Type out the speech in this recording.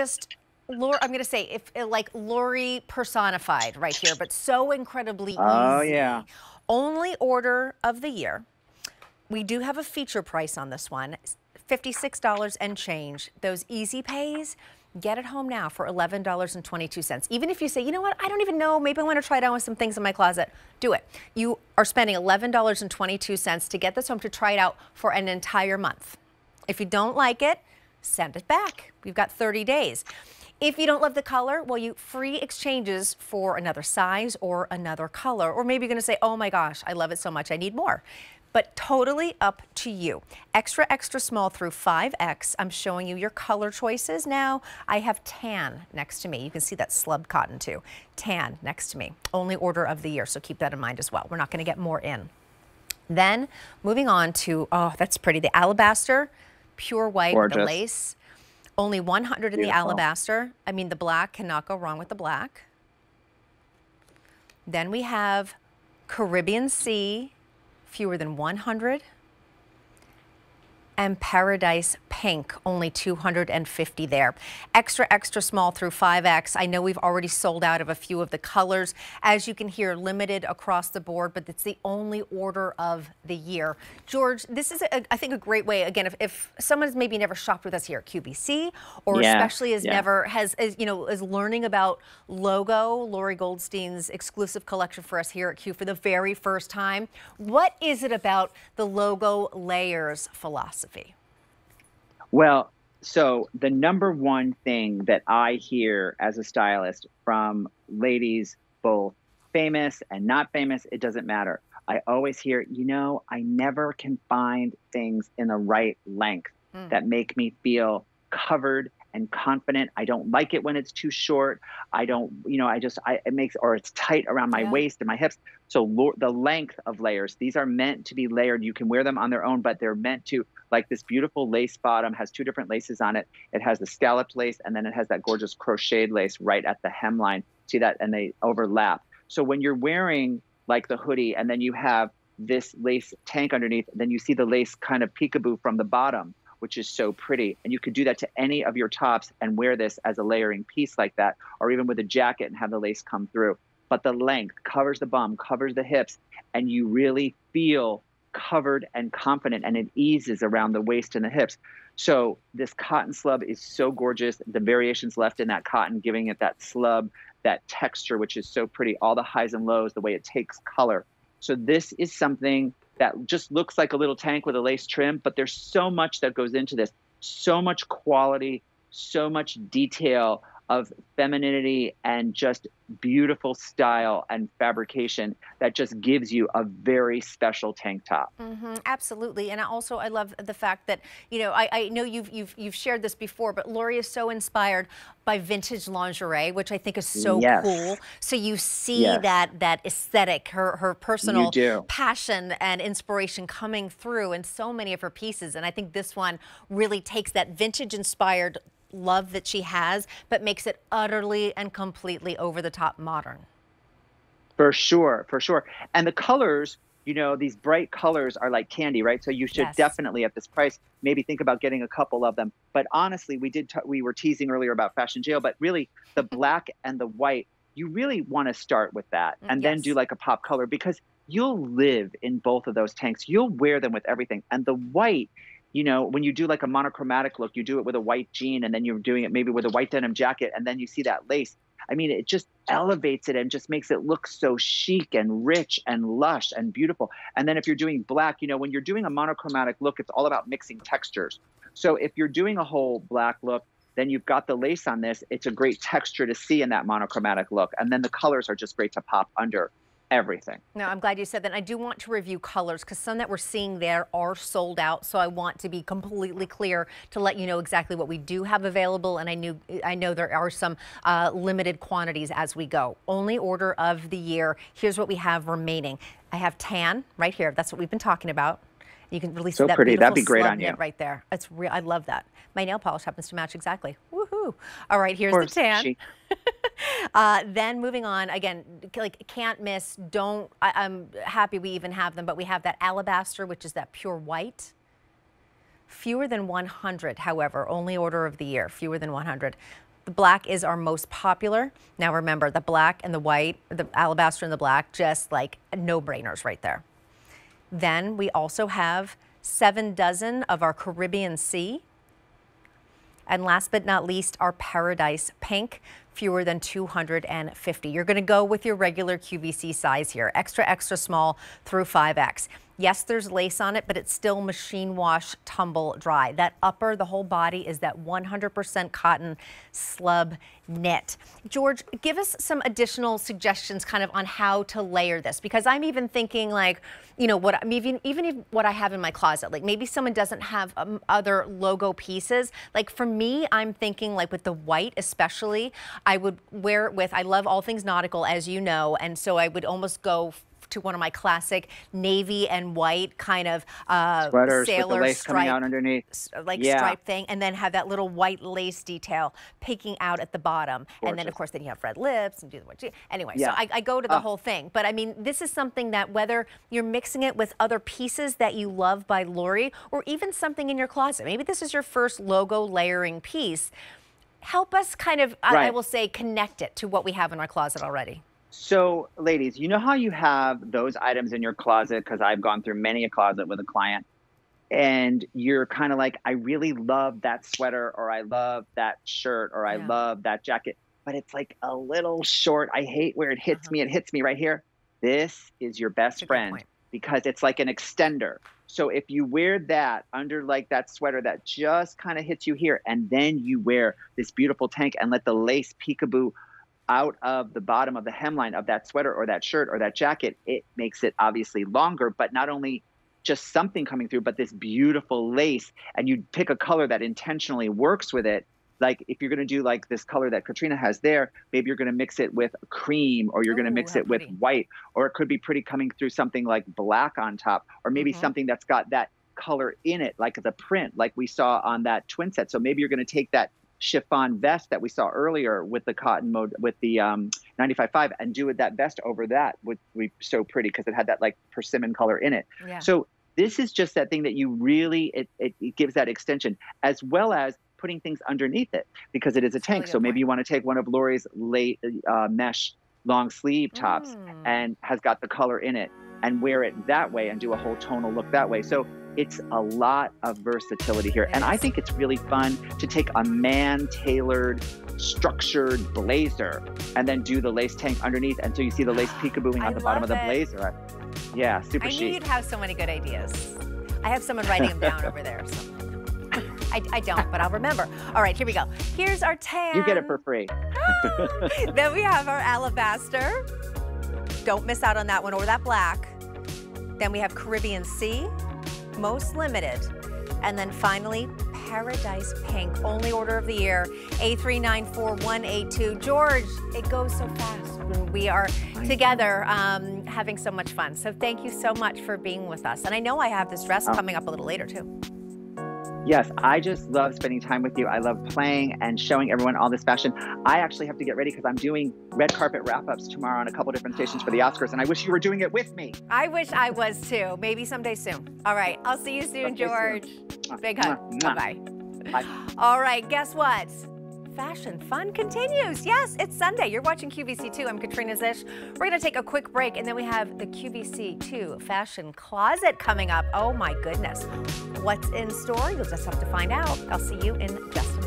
just Lori, I'm going to say if eh, like Lori personified right here, but so incredibly oh, easy. Oh, yeah. Only order of the year. We do have a feature price on this one, $56 and change. Those easy pays, get it home now for $11.22. Even if you say, you know what, I don't even know, maybe I want to try it out with some things in my closet, do it. You are spending $11.22 to get this home to try it out for an entire month. If you don't like it, send it back. We've got 30 days. If you don't love the color, well, you free exchanges for another size or another color. Or maybe you're going to say, oh my gosh, I love it so much, I need more. But totally up to you. Extra, extra small through 5X. I'm showing you your color choices now. I have tan next to me. You can see that slub cotton too. Tan next to me. Only order of the year, so keep that in mind as well. We're not going to get more in. Then moving on to, oh, that's pretty. The alabaster, pure white with the lace. Only 100 in the alabaster. I mean, the black cannot go wrong with the black. Then we have Caribbean Sea, fewer than 100. And Paradise Pink, only 250 there. Extra, extra small through 5X. I know we've already sold out of a few of the colors. As you can hear, limited across the board, but it's the only order of the year. George, this is, a, I think, a great way. Again, if, if someone's maybe never shopped with us here at QVC, or Yeah, especially has yeah. never has, is, you know, is learning about Logo, Lori Goldstein's exclusive collection for us here at Q for the very first time. What is it about the Logo layers philosophy? Well, so the number one thing that I hear as a stylist from ladies, both famous and not famous, it doesn't matter. I always hear, you know, I never can find things in the right length hmm. that make me feel covered and confident. I don't like it when it's too short. I don't, you know, I just, I, it makes, or it's tight around my Yeah. waist and my hips. So lo- the length of layers, these are meant to be layered. You can wear them on their own, but they're meant to, like this beautiful lace bottom has two different laces on it. It has the scalloped lace and then it has that gorgeous crocheted lace right at the hemline. See that? And they overlap. So when you're wearing like the hoodie and then you have this lace tank underneath, then you see the lace kind of peekaboo from the bottom, which is so pretty. And you could do that to any of your tops and wear this as a layering piece like that, or even with a jacket and have the lace come through. But the length covers the bum, covers the hips, and you really feel covered and confident and it eases around the waist and the hips. So this cotton slub is so gorgeous. The variations left in that cotton, giving it that slub, that texture, which is so pretty, all the highs and lows, the way it takes color. So this is something that just looks like a little tank with a lace trim, but there's so much that goes into this, so much quality, so much detail of femininity and just beautiful style and fabrication that just gives you a very special tank top. hmm absolutely, and I also I love the fact that you know I, I know you've you've you've shared this before, but Lori is so inspired by vintage lingerie, which I think is so Yes. cool. So you see Yes. that that aesthetic, her her personal passion and inspiration coming through in so many of her pieces, and I think this one really takes that vintage inspired love that she has, but makes it utterly and completely over the top modern. For sure, for sure. And the colors, you know, these bright colors are like candy, right? So you should Yes. definitely at this price maybe think about getting a couple of them. But honestly, we did t- we were teasing earlier about fashion jail, but really the mm-hmm. black and the white, you really want to start with that mm, and then do like a pop color because you'll live in both of those tanks. You'll wear them with everything. And the white you know, when you do like a monochromatic look, you do it with a white jean and then you're doing it maybe with a white denim jacket and then you see that lace. I mean, it just elevates it and just makes it look so chic and rich and lush and beautiful. And then if you're doing black, you know, when you're doing a monochromatic look, it's all about mixing textures. So if you're doing a whole black look, then you've got the lace on this. It's a great texture to see in that monochromatic look. And then the colors are just great to pop under everything. No, I'm glad you said that. I do want to review colors because some that we're seeing there are sold out. So I want to be completely clear to let you know exactly what we do have available. And I knew I know there are some uh, limited quantities as we go. Only order of the year. Here's what we have remaining. I have tan right here. That's what we've been talking about. You can really see So that pretty. That'd be great on you. right there. It's real. I love that. My nail polish happens to match exactly. Woohoo! All right, here's the tan. Uh, then moving on again, like can't miss. Don't. I, I'm happy we even have them, but we have that alabaster, which is that pure white. Fewer than 100, however, only order of the year. Fewer than 100. The black is our most popular. Now remember, the black and the white, the alabaster and the black, just like no-brainers right there. Then we also have seven dozen of our Caribbean Sea. And last but not least, our Paradise Pink, fewer than 250. You're going to go with your regular QVC size here, extra, extra small through 5X. Yes, there's lace on it, but it's still machine wash, tumble dry. That upper, the whole body is that 100% cotton slub knit. George, give us some additional suggestions kind of on how to layer this because I'm even thinking like, you know, what I'm even even what I have in my closet. Like maybe someone doesn't have um, other logo pieces. Like for me, I'm thinking like with the white especially, I would wear it with I love all things nautical as you know, and so I would almost go to one of my classic navy and white kind of uh, Sweaters sailor with stripe, coming out underneath. like Yeah. stripe thing, and then have that little white lace detail peeking out at the bottom. And then, of course, then you have red lips and do the what you. Anyway, Yeah. so I, I go to the whole thing. But I mean, this is something that whether you're mixing it with other pieces that you love by Lori, or even something in your closet, maybe this is your first logo layering piece. Help us kind of, I, I will say, connect it to what we have in our closet already. So, ladies, you know how you have those items in your closet? Because I've gone through many a closet with a client, and you're kind of like, I really love that sweater, or I love that shirt, or I Yeah. love that jacket, but it's like a little short. I hate where it hits Uh-huh. me. It hits me right here. This is your best good friend because it's like an extender. So if you wear that under like that sweater that just kind of hits you here, and then you wear this beautiful tank and let the lace peekaboo out of the bottom of the hemline of that sweater or that shirt or that jacket, it makes it obviously longer, but not only just something coming through, but this beautiful lace. And you pick a color that intentionally works with it. Like if you're going to do like this color that Katrina has there, maybe you're going to mix it with cream or you're going to mix it with white, or it could be pretty coming through something like black on top, or maybe Mhm. something that's got that color in it, like the print, like we saw on that twin set. So maybe you're going to take that chiffon vest that we saw earlier with the cotton mode with the um, 95.5 and do it that vest over that would be so pretty because it had that like persimmon color in it. Yeah. So this is just that thing that you really it, it, it gives that extension as well as putting things underneath it because it is a That's a really tank. so maybe point. you want to take one of Lori's late uh, mesh long sleeve tops Mm. and has got the color in it and wear it that way and do a whole tonal look that way. So it's a lot of versatility here. And I think it's really fun to take a man tailored, structured blazer and then do the lace tank underneath. And so you see the lace peekabooing on the bottom of the it. blazer. Yeah, super I knew chic. you'd have so many good ideas. I have someone writing them down over there. So. I, I don't, but I'll remember. All right, here we go. Here's our tan. You get it for free. Ah! then we have our alabaster. Don't miss out on that one or that black. Then we have Caribbean Sea, most limited. And then finally, Paradise Pink, only order of the year, A394182. George, it goes so fast when we are together um, having so much fun. So thank you so much for being with us. And I know I have this dress coming up a little later too. Yes, I just love spending time with you. I love playing and showing everyone all this fashion. I actually have to get ready because I'm doing red carpet wrap ups tomorrow on a couple different stations for the Oscars, and I wish you were doing it with me. I wish I was too. Maybe someday soon. All right. I'll see you soon, Okay. George. Mwah, Big hug. mwah, Bye mwah. bye. Bye. All right. Guess what? Fashion fun continues. Yes, it's Sunday. You're watching QVC2. I'm Katrina Szish. We're going to take a quick break and then we have the QVC2 fashion closet coming up. Oh my goodness. What's in store? You'll just have to find out. I'll see you in just a